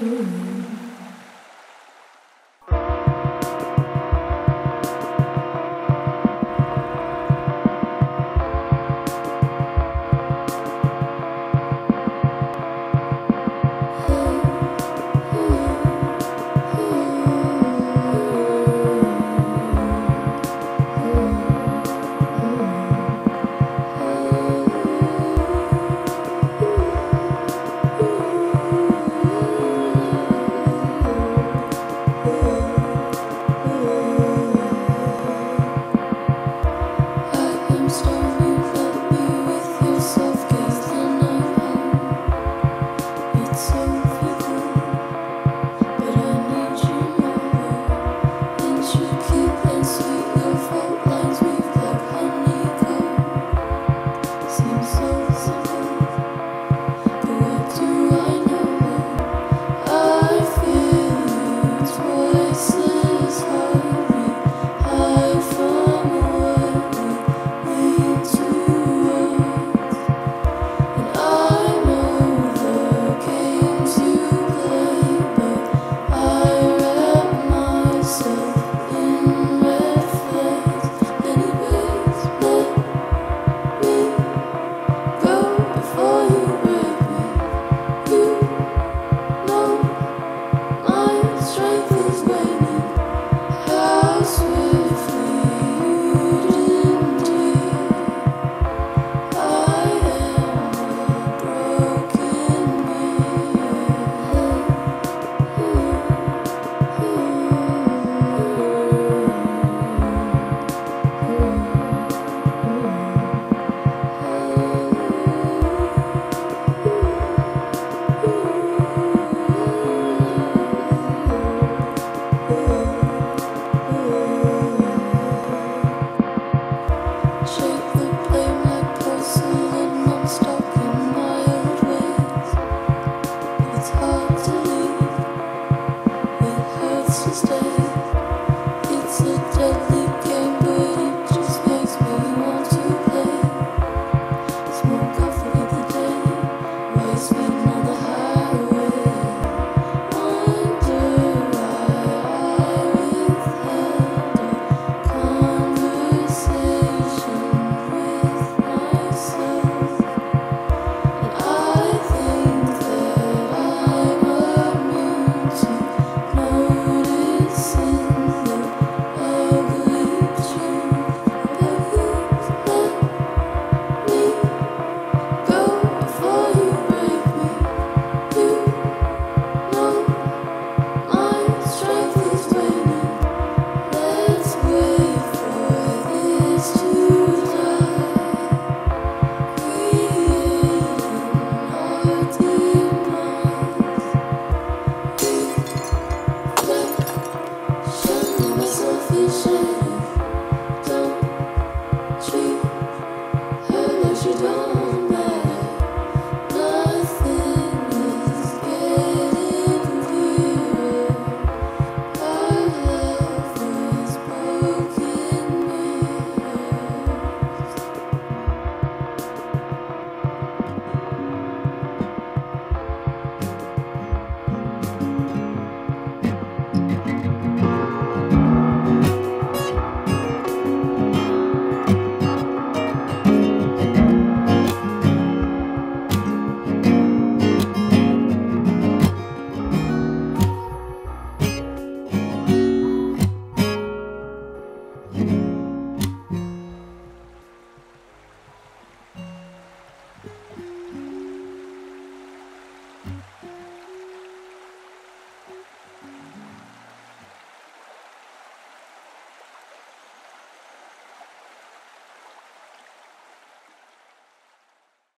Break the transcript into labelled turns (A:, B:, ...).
A: Mm-hmm. sister.